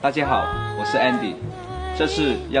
大家好，我是 Andy，这是要。